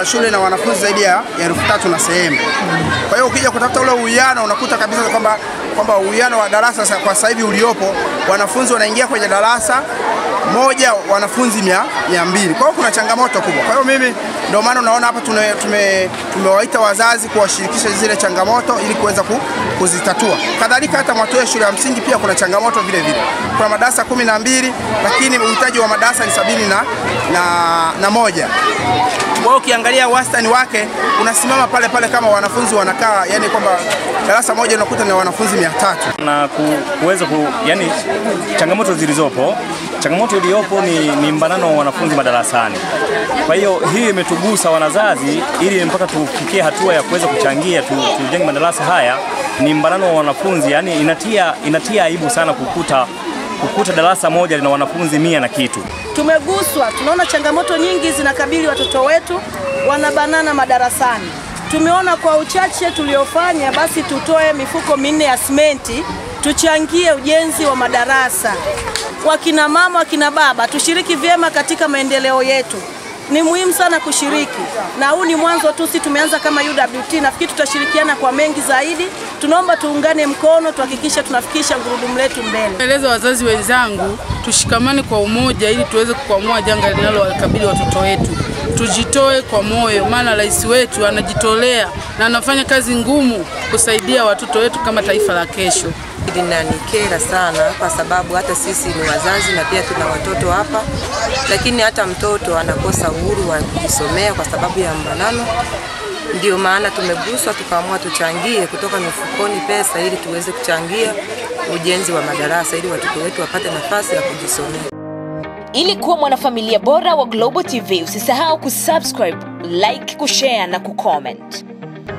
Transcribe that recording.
kwamba shule na wanafunzi zaidi ya ya elfu tatu na sehemu. Kwa hiyo ukija kutafuta ule uwiano unakuta kabisa kwamba kwamba uwiano wa darasa kwa sasa hivi uliopo, wanafunzi wanaingia kwenye darasa moja wanafunzi mia, mia mbili. Kwa hiyo kuna changamoto kubwa. Kwa hiyo mimi ndio maana unaona hapa tume, tume, tumewaita wazazi kuwashirikisha zile changamoto ili kuweza ku, kuzitatua. Kadhalika hata Mwatoe shule ya msingi pia kuna changamoto vile vile. Kuna madarasa kumi na mbili lakini uhitaji wa madarasa ni sabini na, na, na moja. Kwa hiyo ukiangalia wastani wake unasimama pale pale kama wanafunzi wanakaa, yani kwamba darasa moja unakuta na wanafunzi mia tatu. na kuweza ku, yani changamoto zilizopo, changamoto iliyopo ni, ni mbanano wa wanafunzi madarasani. Kwa hiyo hii imetugusa wanazazi, ili mpaka tufikie hatua ya kuweza kuchangia tu, tujenge madarasa haya, ni mbanano wa wanafunzi, yani inatia, inatia aibu sana kukuta kukuta darasa moja lina wanafunzi mia na kitu. Tumeguswa, tunaona changamoto nyingi zinakabili watoto wetu, wanabanana madarasani. Tumeona kwa uchache tuliofanya, basi tutoe mifuko minne ya simenti tuchangie ujenzi wa madarasa. Wakina mama, wakina baba, tushiriki vyema katika maendeleo yetu. Ni muhimu sana kushiriki, na huu ni mwanzo tu. Si tumeanza kama UWT, nafikiri tutashirikiana kwa mengi zaidi. Tunaomba tuungane mkono, tuhakikishe tunafikisha gurudumu letu mbele. Naeleza wazazi wenzangu tushikamane kwa umoja ili tuweze kukwamua janga linalowakabili watoto wetu. Tujitoe kwa moyo, maana rais wetu anajitolea na anafanya kazi ngumu kusaidia watoto wetu kama taifa la kesho. Linanikera sana kwa sababu hata sisi ni wazazi na pia tuna watoto hapa, lakini hata mtoto anakosa uhuru wa kujisomea kwa sababu ya mbanano. Ndio maana tumeguswa tukaamua tuchangie kutoka mifukoni pesa ili tuweze kuchangia ujenzi wa madarasa ili watoto wetu wapate nafasi ya kujisomea. Ili kuwa mwanafamilia bora wa Global TV, usisahau kusubscribe, like, kushare na kucomment.